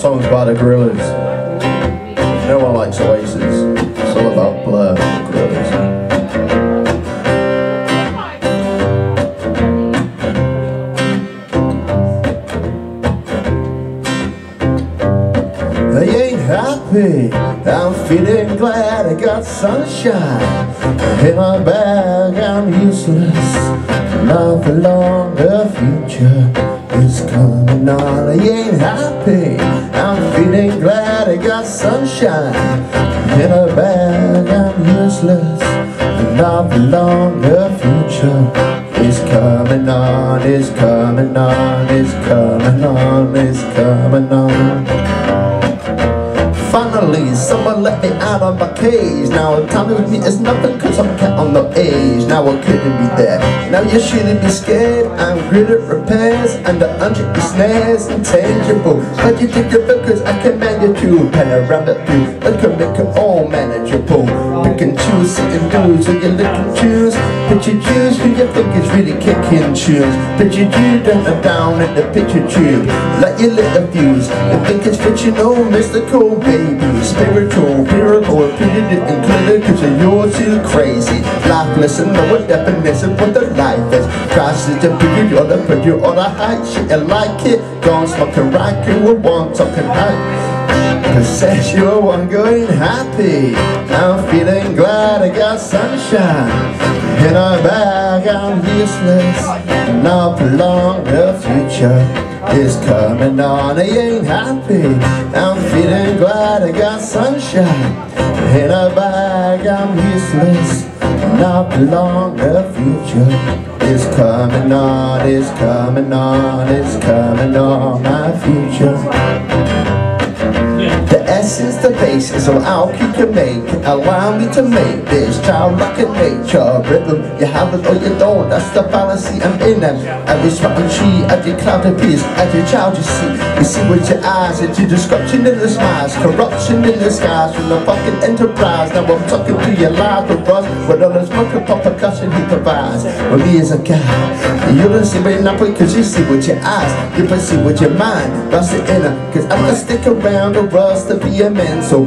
Songs by the Gorillaz. No one likes Oasis. It's all about Blur, ain't happy, I'm feeling glad I got sunshine. In my bag, I'm useless Not for long, the future is coming on. I ain't happy, I'm feeling glad I got sunshine. In a bag, I'm useless. Not for long, the future is coming on, is coming on, is coming on, is coming on Finally, someone let me out of my cage. Now time with me is nothing cause I'm counting the age Now I couldn't be there? Now you shouldn't be scared. I'm good at repairs And the hundred snares. Intangible But you take the because I command you to Panoramic view I can make it all manageable. Pick and choose, sit and do So you look and choose. Picture choose who you think is really kicking tunes Picture you down down in the picture tube. Like you lit the fuse You think it's fictional, mystical, baby Spiritual, miracle, repeated it included Cause you're too crazy. Lifeless and no definition what the life is Christ is the bigger, you're the pretty or the height Shit, you like it. Gone smoking raccoon with one talking height Possessual, I'm going happy. I'm feeling glad I got sunshine. In a bag, I'm useless. Not for long, the future is coming on I ain't happy. I'm feeling glad I got sunshine. In a bag I'm useless Not long the future is coming on Is coming on Is coming on My future essence, the basis of how you can make Allow me to make this childlike in nature. Rhythm, you have it or you don't. That's the fallacy I'm in and Every spotting tree, every cloud appears Every child you see, you see with your eyes your destruction in the smiles Corruption in the skies From the fucking enterprise. Now I'm talking to your life with us. With all this fucking pop percussion he provides. With me as a guy You don't see me now because you see with your eyes. You perceive with your mind. That's the inner Cause I'm gonna stick around the rust to be a man. So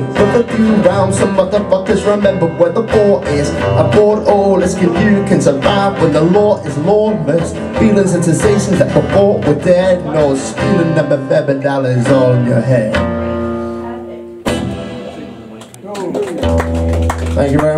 few rounds Some motherfuckers remember where the ball is. Aboard all is you can survive when the law is lawless. Feelings and sensations that before were dead No stealing number seven dollars in your head. Thank you very